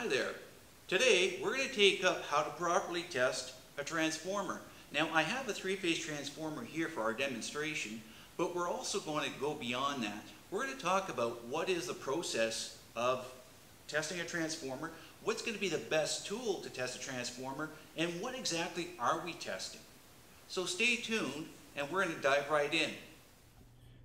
Hi there. Today we're going to take up how to properly test a transformer. Now I have a three-phase transformer here for our demonstration, but we're also going to go beyond that. We're going to talk about what is the process of testing a transformer, what's going to be the best tool to test a transformer, and what exactly are we testing. So stay tuned and we're going to dive right in.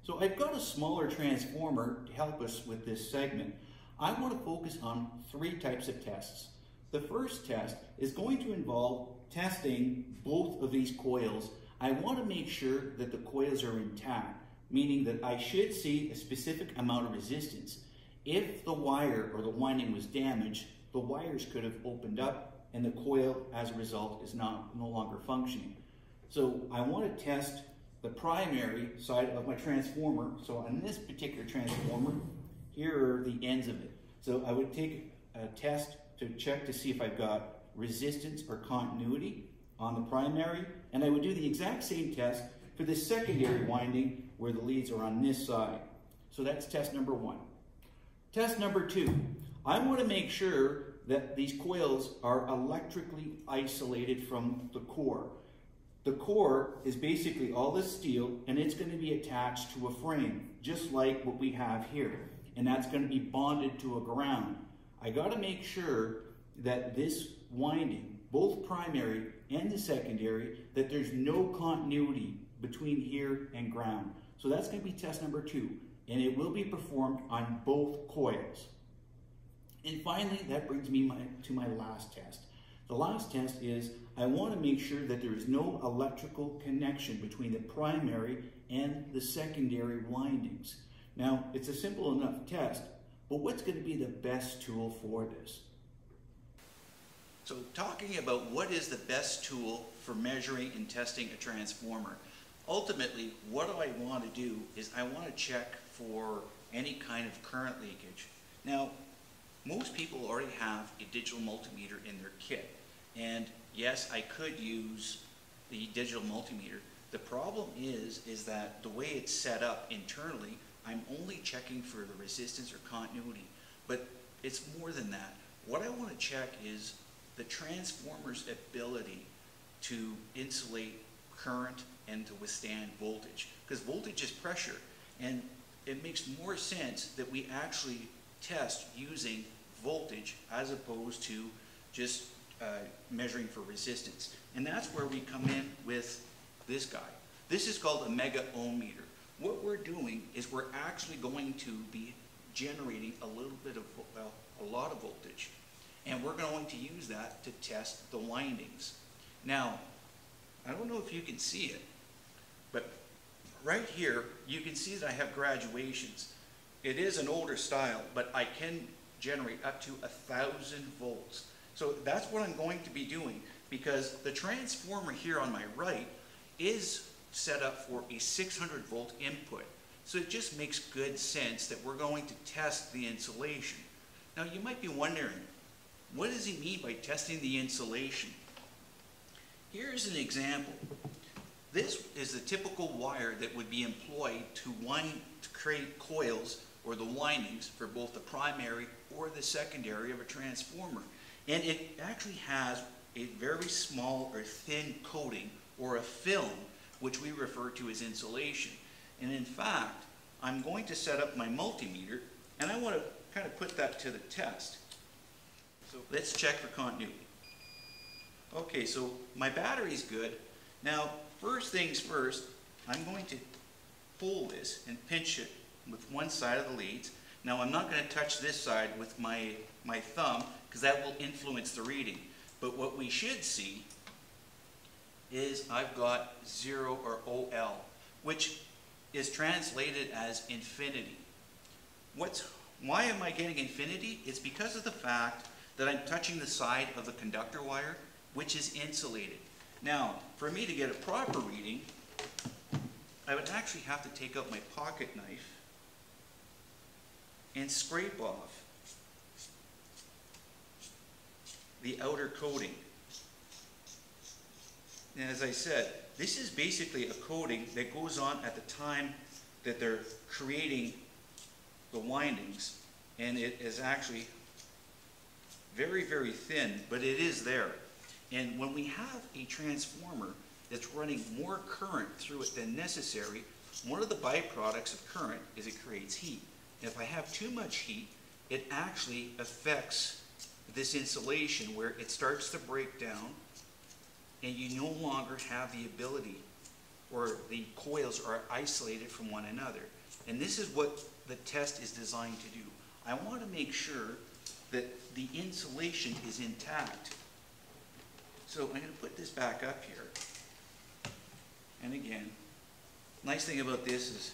So I've got a smaller transformer to help us with this segment. I want to focus on three types of tests. The first test is going to involve testing both of these coils. I want to make sure that the coils are intact, meaning that I should see a specific amount of resistance. If the wire or the winding was damaged, the wires could have opened up and the coil as a result is not no longer functioning. So I want to test the primary side of my transformer. So on this particular transformer, here are the ends of it. So I would take a test to check to see if I've got resistance or continuity on the primary, and I would do the exact same test for the secondary winding where the leads are on this side. So that's test number one. Test number two, I want to make sure that these coils are electrically isolated from the core. The core is basically all this steel and it's going to be attached to a frame, just like what we have here and that's going to be bonded to a ground. I got to make sure that this winding, both primary and the secondary, that there's no continuity between here and ground. So that's going to be test number two, and it will be performed on both coils. And finally, that brings me my, to my last test. The last test is I want to make sure that there is no electrical connection between the primary and the secondary windings. Now, it's a simple enough test, but what's going to be the best tool for this? So talking about what is the best tool for measuring and testing a transformer, ultimately what do I want to do is I want to check for any kind of current leakage. Now, most people already have a digital multimeter in their kit. And yes, I could use the digital multimeter. The problem is, is that the way it's set up internally, I'm only checking for the resistance or continuity, but it's more than that. What I want to check is the transformer's ability to insulate current and to withstand voltage, because voltage is pressure, and it makes more sense that we actually test using voltage as opposed to just uh, measuring for resistance. And that's where we come in with this guy. This is called a mega ohm meter. What we're doing is we're actually going to be generating a little bit of, well, a lot of voltage. And we're going to use that to test the windings. Now, I don't know if you can see it, but right here, you can see that I have graduations. It is an older style, but I can generate up to a thousand volts. So that's what I'm going to be doing because the transformer here on my right is set up for a 600 volt input. So it just makes good sense that we're going to test the insulation. Now you might be wondering, what does he mean by testing the insulation? Here's an example. This is the typical wire that would be employed to, wind, to create coils or the windings for both the primary or the secondary of a transformer. And it actually has a very small or thin coating or a film which we refer to as insulation. And in fact, I'm going to set up my multimeter, and I want to kind of put that to the test. So let's check for continuity. Okay, so my battery's good. Now, first things first, I'm going to pull this and pinch it with one side of the leads. Now, I'm not going to touch this side with my, my thumb because that will influence the reading. But what we should see is I've got 0 or OL, which is translated as infinity. What's, why am I getting infinity? It's because of the fact that I'm touching the side of the conductor wire, which is insulated. Now, for me to get a proper reading, I would actually have to take out my pocket knife and scrape off the outer coating. And as I said, this is basically a coating that goes on at the time that they're creating the windings. And it is actually very, very thin, but it is there. And when we have a transformer that's running more current through it than necessary, one of the byproducts of current is it creates heat. And if I have too much heat, it actually affects this insulation where it starts to break down and you no longer have the ability or the coils are isolated from one another. And this is what the test is designed to do. I want to make sure that the insulation is intact. So I'm going to put this back up here. And again, nice thing about this is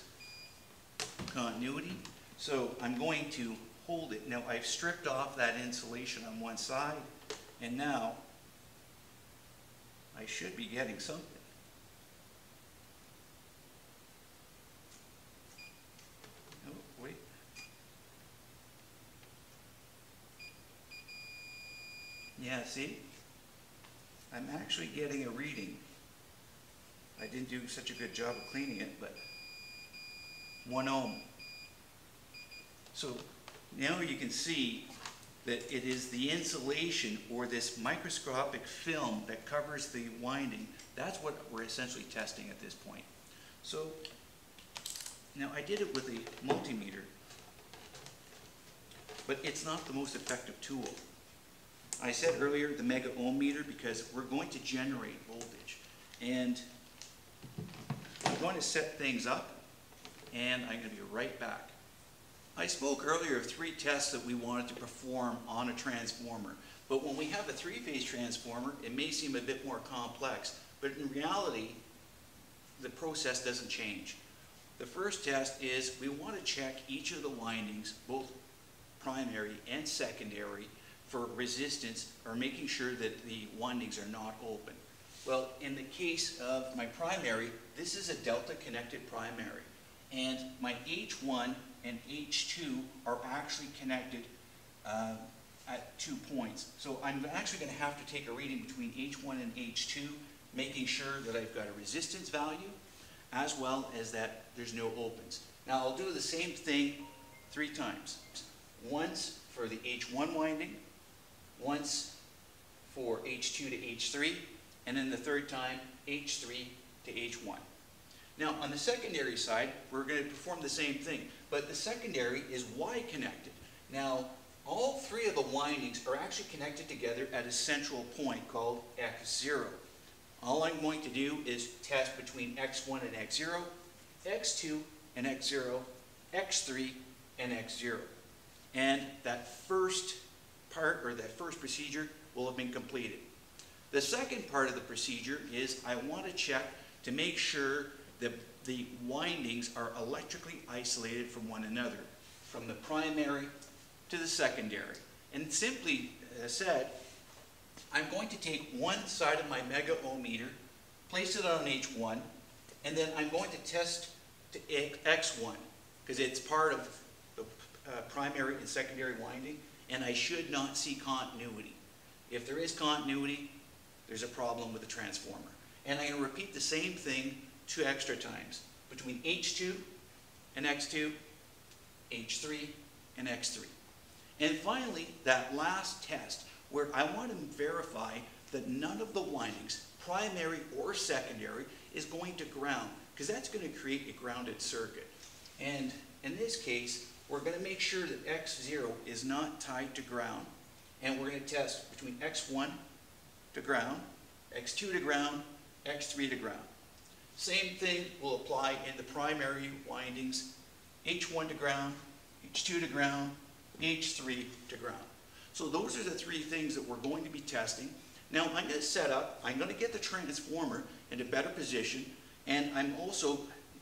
continuity. So I'm going to hold it. Now I've stripped off that insulation on one side and now I should be getting something. Oh, wait. Yeah, see? I'm actually getting a reading. I didn't do such a good job of cleaning it, but one ohm. So now you can see that it is the insulation or this microscopic film that covers the winding. That's what we're essentially testing at this point. So now I did it with a multimeter, but it's not the most effective tool. I said earlier the mega ohm meter because we're going to generate voltage. And I'm going to set things up and I'm going to be right back. I spoke earlier of three tests that we wanted to perform on a transformer. But when we have a three-phase transformer, it may seem a bit more complex. But in reality, the process doesn't change. The first test is we want to check each of the windings, both primary and secondary, for resistance or making sure that the windings are not open. Well, in the case of my primary, this is a delta connected primary. And my H1 and H2 are actually connected uh, at two points. So I'm actually going to have to take a reading between H1 and H2, making sure that I've got a resistance value, as well as that there's no opens. Now I'll do the same thing three times. Once for the H1 winding, once for H2 to H3, and then the third time, H3 to H1. Now, on the secondary side, we're going to perform the same thing, but the secondary is Y connected. Now, all three of the windings are actually connected together at a central point called X0. All I'm going to do is test between X1 and X0, X2 and X0, X3 and X0. And that first part, or that first procedure, will have been completed. The second part of the procedure is I want to check to make sure that the windings are electrically isolated from one another, from the primary to the secondary. And simply said, I'm going to take one side of my mega ohm meter, place it on H1, and then I'm going to test to X1, because it's part of the uh, primary and secondary winding, and I should not see continuity. If there is continuity, there's a problem with the transformer. And I'm going to repeat the same thing two extra times between H2 and X2, H3 and X3. And finally, that last test where I want to verify that none of the windings, primary or secondary, is going to ground because that's going to create a grounded circuit. And in this case, we're going to make sure that X0 is not tied to ground. And we're going to test between X1 to ground, X2 to ground, X3 to ground. Same thing will apply in the primary windings, H1 to ground, H2 to ground, H3 to ground. So those are the three things that we're going to be testing. Now I'm going to set up, I'm going to get the transformer into better position, and I'm also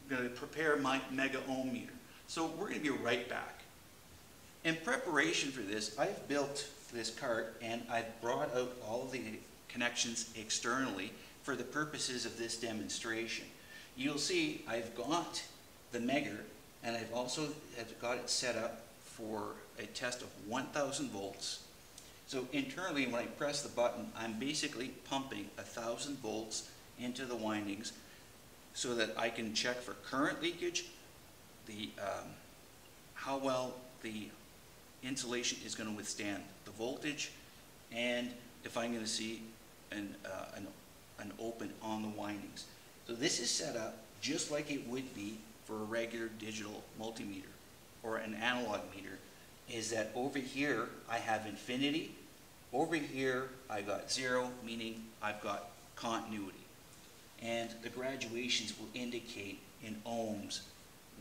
going to prepare my mega ohm meter. So we're going to be right back. In preparation for this, I've built this cart and I've brought out all the connections externally for the purposes of this demonstration. You'll see I've got the Megger and I've also have got it set up for a test of 1000 volts. So internally when I press the button I'm basically pumping 1000 volts into the windings so that I can check for current leakage, the um, how well the insulation is going to withstand the voltage and if I'm going to see an, uh, an, an open on the windings. So this is set up just like it would be for a regular digital multimeter or an analog meter, is that over here I have infinity, over here I got zero, meaning I've got continuity. And the graduations will indicate in ohms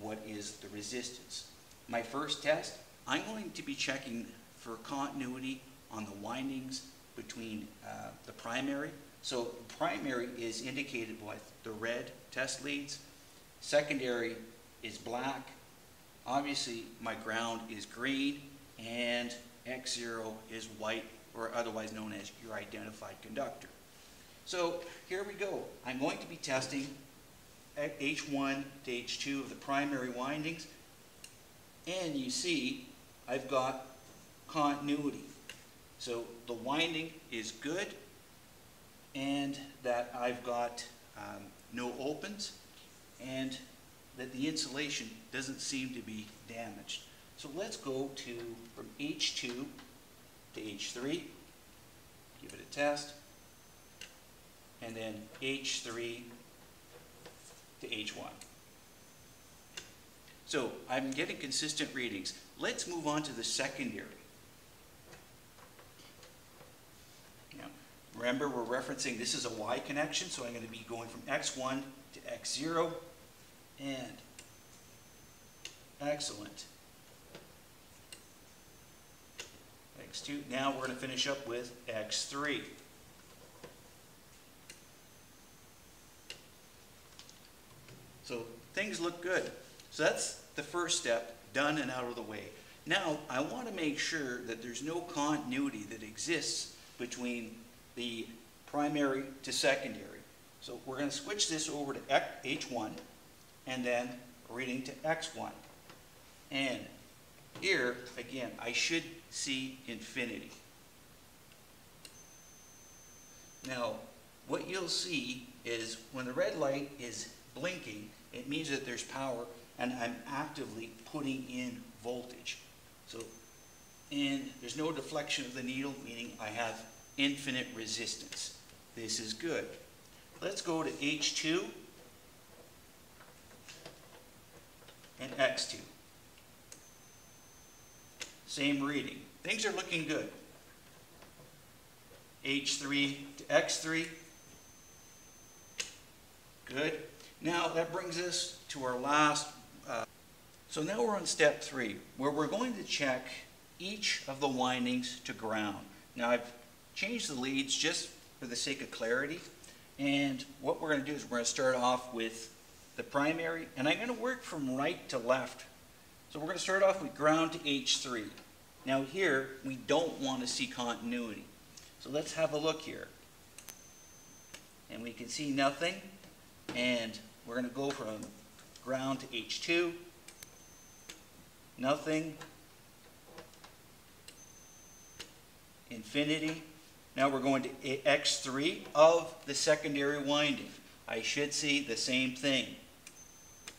what is the resistance. My first test, I'm going to be checking for continuity on the windings between uh, the primary. So primary is indicated by the red test leads. Secondary is black. Obviously, my ground is green, and X0 is white, or otherwise known as your identified conductor. So here we go. I'm going to be testing H1 to H2 of the primary windings, and you see I've got continuity. So the winding is good, and that I've got um, no opens, and that the insulation doesn't seem to be damaged. So let's go to from H2 to H3, give it a test, and then H3 to H1. So I'm getting consistent readings. Let's move on to the secondary. Now, remember, we're referencing this is a Y connection, so I'm going to be going from X1 to X0, and excellent. X2. Now we're going to finish up with X3. So things look good. So that's the first step, done and out of the way. Now, I want to make sure that there's no continuity that exists between the primary to secondary. So we're going to switch this over to H1 and then reading to X1. And here, again, I should see infinity. Now, what you'll see is when the red light is blinking, it means that there's power and I'm actively putting in voltage. So, and there's no deflection of the needle, meaning I have infinite resistance. This is good. Let's go to H2 and X2. Same reading. Things are looking good. H3 to X3. Good. Now that brings us to our last. Uh, so now we're on step three, where we're going to check each of the windings to ground. Now I've changed the leads just for the sake of clarity. And what we're going to do is we're going to start off with the primary, and I'm going to work from right to left. So we're going to start off with ground to H3. Now here, we don't want to see continuity. So let's have a look here. And we can see nothing, and we're going to go from ground to H2, nothing, infinity. Now we're going to X3 of the secondary winding. I should see the same thing.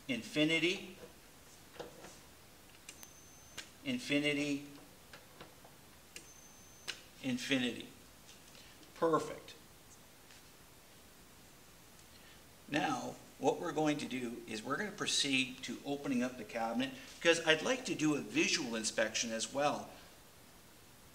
Infinity, infinity, infinity. Perfect. Now, what we're going to do is we're going to proceed to opening up the cabinet because I'd like to do a visual inspection as well.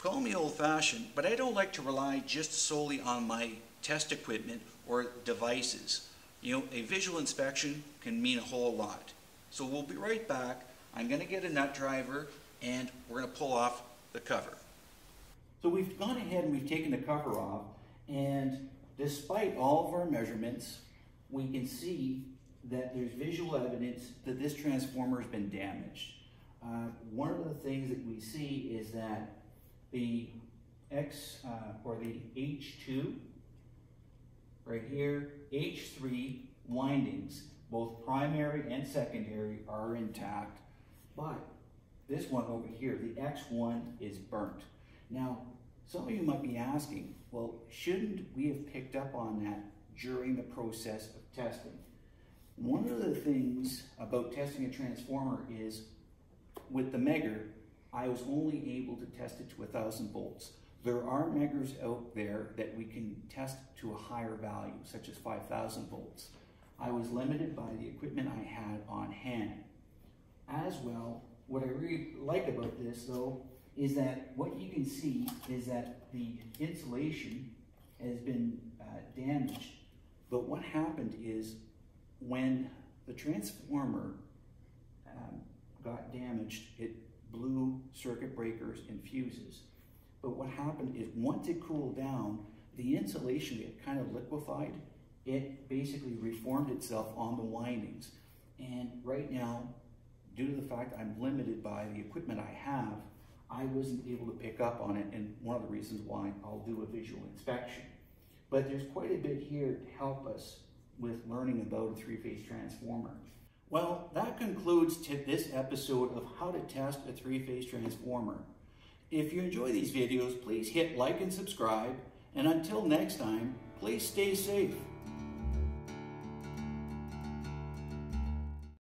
Call me old-fashioned, but I don't like to rely just solely on my test equipment or devices. You know, a visual inspection can mean a whole lot. So we'll be right back. I'm going to get a nut driver and we're going to pull off the cover. So we've gone ahead and we've taken the cover off and despite all of our measurements, we can see that there's visual evidence that this transformer has been damaged. Uh, one of the things that we see is that the X uh, or the H2 right here, H3 windings, both primary and secondary are intact, but this one over here, the X1 is burnt. Now, some of you might be asking, well, shouldn't we have picked up on that during the process of testing. One of the things about testing a transformer is with the Megger, I was only able to test it to 1,000 volts. There are Meggers out there that we can test to a higher value, such as 5,000 volts. I was limited by the equipment I had on hand. As well, what I really like about this though, is that what you can see is that the insulation has been uh, damaged. But what happened is when the transformer um, got damaged, it blew circuit breakers and fuses. But what happened is once it cooled down, the insulation get kind of liquefied. It basically reformed itself on the windings. And right now, due to the fact I'm limited by the equipment I have, I wasn't able to pick up on it, and one of the reasons why I'll do a visual inspection. But there's quite a bit here to help us with learning about a three-phase transformer. Well, that concludes this episode of how to test a three-phase transformer. If you enjoy these videos, please hit like and subscribe, and until next time, please stay safe.